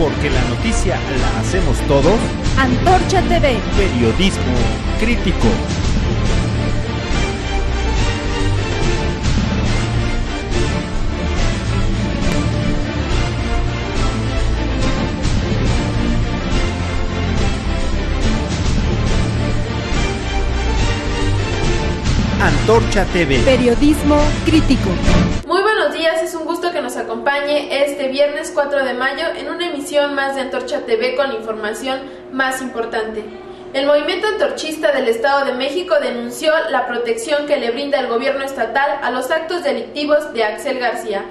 porque la noticia la hacemos todos. Antorcha TV. Periodismo crítico. Antorcha TV. Periodismo crítico. Muy buenos días, es un gusto que acompañe este viernes 4 de mayo en una emisión más de Antorcha TV con información más importante. El movimiento antorchista del Estado de México denunció la protección que le brinda el gobierno estatal a los actos delictivos de Axel García,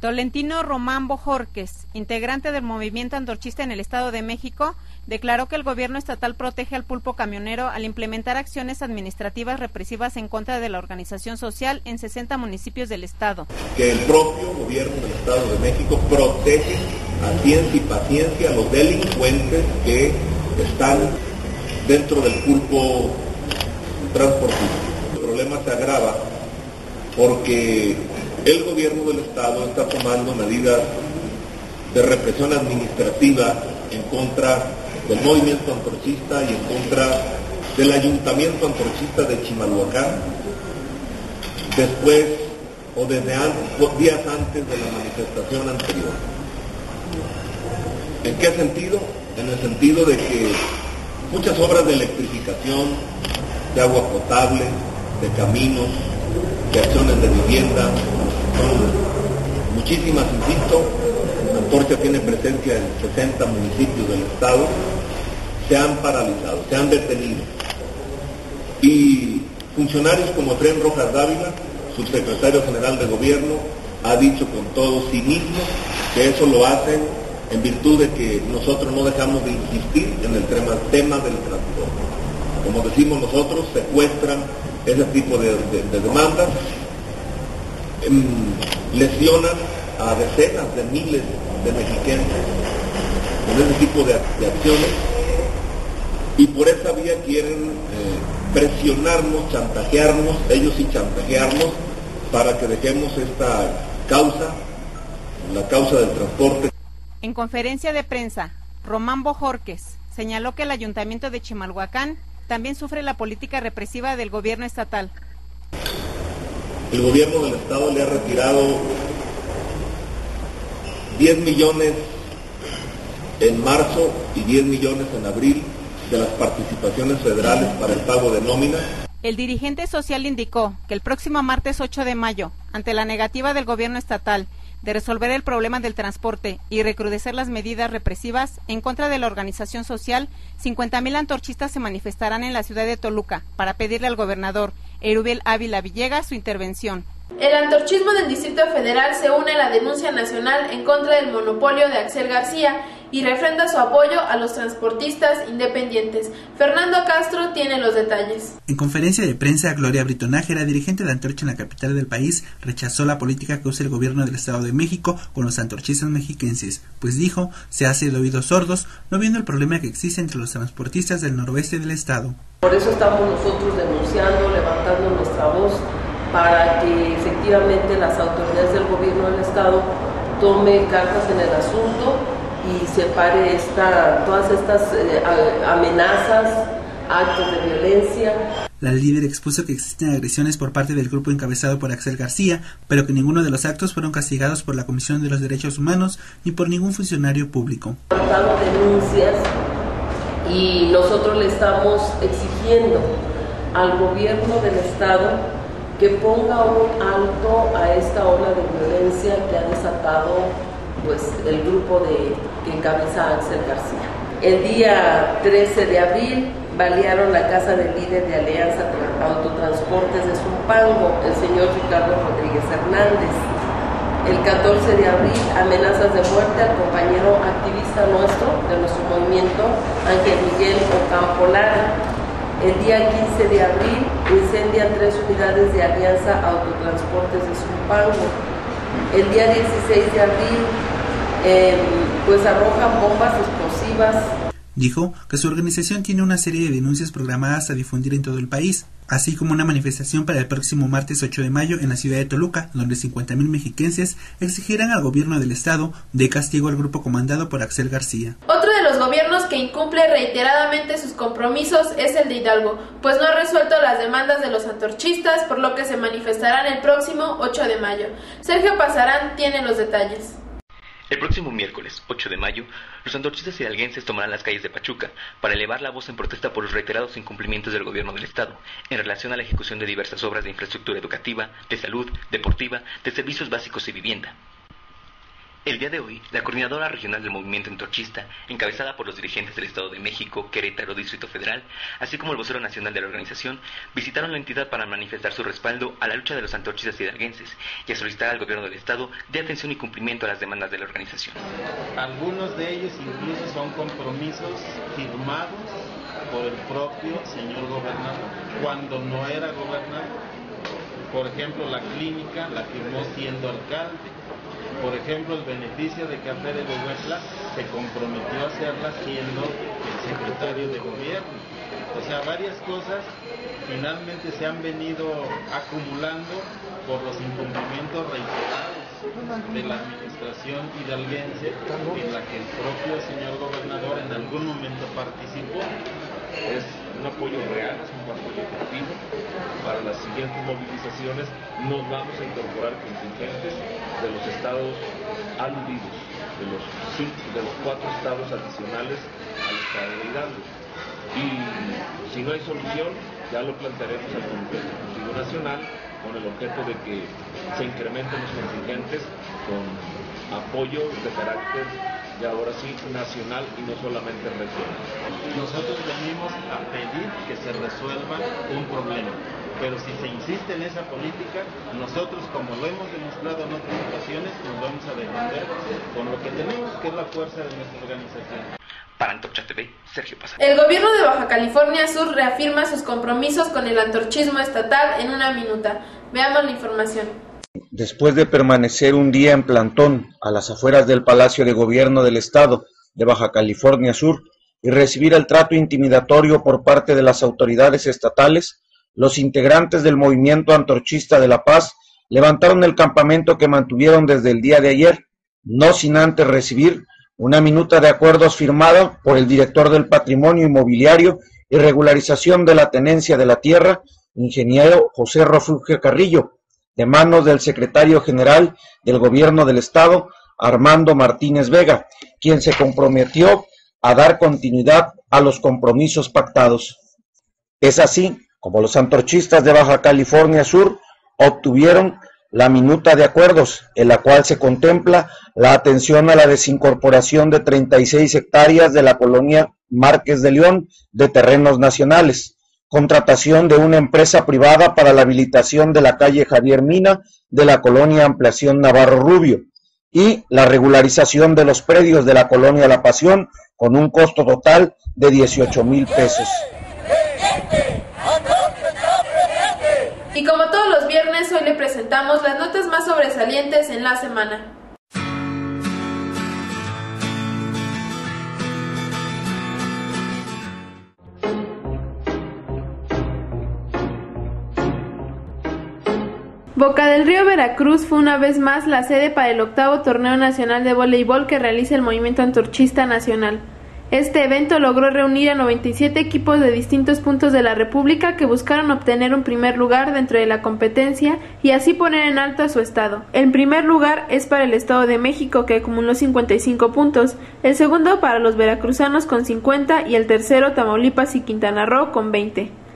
Tolentino Román Bojorques, integrante del movimiento antorchista en el Estado de México, declaró que el gobierno estatal protege al pulpo camionero al implementar acciones administrativas represivas en contra de la organización social en 60 municipios del Estado. Que el propio gobierno del Estado de México protege a ciencia y paciencia a los delincuentes que están dentro del pulpo transportista. El problema se agrava porque el gobierno del Estado está tomando medidas de represión administrativa en contra del movimiento antorchista y en contra del ayuntamiento antorchista de Chimalhuacán, después o desde antes, días antes de la manifestación anterior. ¿En qué sentido? En el sentido de que muchas obras de electrificación, de agua potable, de caminos, de acciones de vivienda, muchísimas, insisto, Antorcha tiene presencia en 60 municipios del estado, se han paralizado, se han detenido. Y funcionarios como Efraín Rojas Dávila, subsecretario general de gobierno, ha dicho con todo cinismo que eso lo hacen en virtud de que nosotros no dejamos de insistir en el tema, del transporte. Como decimos nosotros, secuestran ese tipo de demandas lesionan a decenas de miles de mexicanos con ese tipo de, de acciones y por esa vía quieren eh, presionarnos, chantajearnos, ellos y chantajearnos para que dejemos esta causa, la causa del transporte. En conferencia de prensa, Román Bojorques señaló que el ayuntamiento de Chimalhuacán también sufre la política represiva del gobierno estatal. El gobierno del Estado le ha retirado 10 millones en marzo y 10 millones en abril de las participaciones federales para el pago de nómina. El dirigente social indicó que el próximo martes 8 de mayo, ante la negativa del gobierno estatal de resolver el problema del transporte y recrudecer las medidas represivas en contra de la organización social, 50.000 antorchistas se manifestarán en la ciudad de Toluca para pedirle al gobernador Erubiel Ávila Villegas su intervención. El antorchismo del Distrito Federal se une a la denuncia nacional en contra del monopolio de Axel García y refrenda su apoyo a los transportistas independientes. Fernando Castro tiene los detalles. En conferencia de prensa, Gloria Britonájera, dirigente de Antorcha en la capital del país, rechazó la política que usa el gobierno del Estado de México con los antorchistas mexiquenses, pues dijo se hace de oídos sordos, no viendo el problema que existe entre los transportistas del noroeste del Estado. Por eso estamos nosotros denunciando, levantando nuestra voz para que efectivamente las autoridades del gobierno del Estado tomen cartas en el asunto y separe esta, todas estas eh, amenazas, actos de violencia. La líder expuso que existen agresiones por parte del grupo encabezado por Axel García, pero que ninguno de los actos fueron castigados por la Comisión de los Derechos Humanos ni por ningún funcionario público. denuncias y nosotros le estamos exigiendo al gobierno del Estado que ponga un alto a esta ola de violencia que ha desatado pues, el grupo de, que encabeza Axel García. El día 13 de abril balearon la casa del líder de Alianza Autotransportes de Zumpango, el señor Ricardo Rodríguez Hernández. El 14 de abril, amenazas de muerte al compañero activista nuestro, de nuestro movimiento, Ángel Miguel Ocampo Lara. El día 15 de abril incendian tres unidades de Alianza Autotransportes de Zumpango. El día 16 de abril eh, pues arrojan bombas explosivas. Dijo que su organización tiene una serie de denuncias programadas a difundir en todo el país, así como una manifestación para el próximo martes 8 de mayo en la ciudad de Toluca, donde 50.000 mexiquenses exigirán al gobierno del estado de castigo al grupo comandado por Axel García. Otro de los gobiernos que incumple reiteradamente sus compromisos es el de Hidalgo, pues no ha resuelto las demandas de los antorchistas, por lo que se manifestarán el próximo 8 de mayo. Sergio Pasarán tiene los detalles. El próximo miércoles, 8 de mayo, los antorchistas hidalguenses tomarán las calles de Pachuca para elevar la voz en protesta por los reiterados incumplimientos del gobierno del Estado en relación a la ejecución de diversas obras de infraestructura educativa, de salud, deportiva, de servicios básicos y vivienda. El día de hoy, la coordinadora regional del movimiento entorchista, encabezada por los dirigentes del Estado de México, Querétaro, Distrito Federal, así como el vocero nacional de la organización, visitaron la entidad para manifestar su respaldo a la lucha de los antorchistas hidalguenses y a solicitar al gobierno del Estado de atención y cumplimiento a las demandas de la organización. Algunos de ellos incluso son compromisos firmados por el propio señor gobernador cuando no era gobernador. Por ejemplo, la clínica la firmó siendo alcalde por ejemplo, el beneficio de Café de Huesla se comprometió a hacerla siendo el secretario de gobierno. O sea, varias cosas finalmente se han venido acumulando por los incumplimientos reiterados de la administración hidalguense en la que el propio señor gobernador en algún momento participó. Es un apoyo real, es un apoyo efectivo. Para las siguientes movilizaciones nos vamos a incorporar contingentes de los estados aludidos, de los, cuatro estados adicionales al estado de Hidalgo. Y si no hay solución, ya lo plantearemos al Comité Ejecutivo Nacional con el objeto de que se incrementen los contingentes con apoyo de carácter y ahora sí nacional y no solamente regional. Nosotros venimos a pedir que se resuelva un problema, pero si se insiste en esa política, nosotros como lo hemos demostrado en otras ocasiones, nos vamos a defender con lo que tenemos, que es la fuerza de nuestra organización. Para Antorcha TV, Sergio. El gobierno de Baja California Sur reafirma sus compromisos con el antorchismo estatal en una minuta. Veamos la información. Después de permanecer un día en plantón a las afueras del Palacio de Gobierno del Estado de Baja California Sur y recibir el trato intimidatorio por parte de las autoridades estatales, los integrantes del movimiento antorchista de la paz levantaron el campamento que mantuvieron desde el día de ayer, no sin antes recibir una minuta de acuerdos firmada por el director del Patrimonio Inmobiliario y Regularización de la Tenencia de la Tierra, ingeniero José Refugio Carrillo, de manos del secretario general del Gobierno del Estado, Armando Martínez Vega, quien se comprometió a dar continuidad a los compromisos pactados. Es así como los antorchistas de Baja California Sur obtuvieron la minuta de acuerdos, en la cual se contempla la atención a la desincorporación de 36 hectáreas de la colonia Márquez de León de terrenos nacionales, contratación de una empresa privada para la habilitación de la calle Javier Mina de la colonia Ampliación Navarro Rubio y la regularización de los predios de la colonia La Pasión con un costo total de 18 mil pesos. Y como todos los viernes, hoy le presentamos las notas más sobresalientes en la semana. Boca del Río Veracruz fue una vez más la sede para el octavo torneo nacional de voleibol que realiza el Movimiento Antorchista Nacional. Este evento logró reunir a 97 equipos de distintos puntos de la República que buscaron obtener un primer lugar dentro de la competencia y así poner en alto a su estado. El primer lugar es para el Estado de México que acumuló 55 puntos, el segundo para los veracruzanos con 50 y el tercero Tamaulipas y Quintana Roo con 20.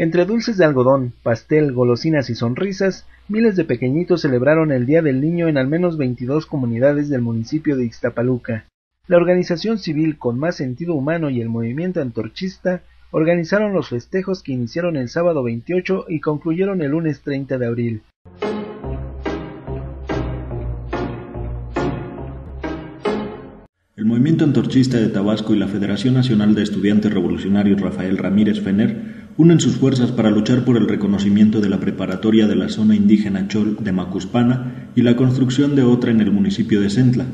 Entre dulces de algodón, pastel, golosinas y sonrisas, miles de pequeñitos celebraron el Día del Niño en al menos 22 comunidades del municipio de Ixtapaluca. La organización civil con más sentido humano y el movimiento antorchista organizaron los festejos que iniciaron el sábado 28 y concluyeron el lunes 30 de abril. El movimiento antorchista de Tabasco y la Federación Nacional de Estudiantes Revolucionarios Rafael Ramírez Fener unen sus fuerzas para luchar por el reconocimiento de la preparatoria de la zona indígena Chol de Macuspana y la construcción de otra en el municipio de Centla.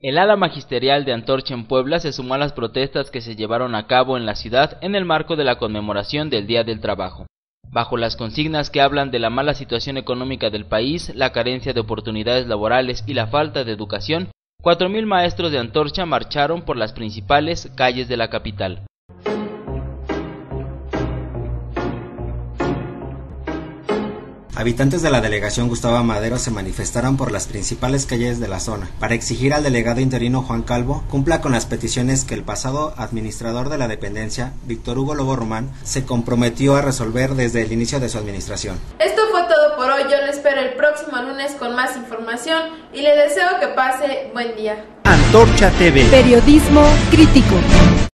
El ala magisterial de Antorcha en Puebla se sumó a las protestas que se llevaron a cabo en la ciudad en el marco de la conmemoración del Día del Trabajo. Bajo las consignas que hablan de la mala situación económica del país, la carencia de oportunidades laborales y la falta de educación, 4.000 maestros de Antorcha marcharon por las principales calles de la capital. Habitantes de la delegación Gustavo Madero se manifestaron por las principales calles de la zona para exigir al delegado interino Juan Calvo cumpla con las peticiones que el pasado administrador de la dependencia, Víctor Hugo Lobo Román, se comprometió a resolver desde el inicio de su administración. Esto fue todo por hoy, yo le espero el próximo lunes con más información y le deseo que pase buen día. Antorcha TV. Periodismo crítico.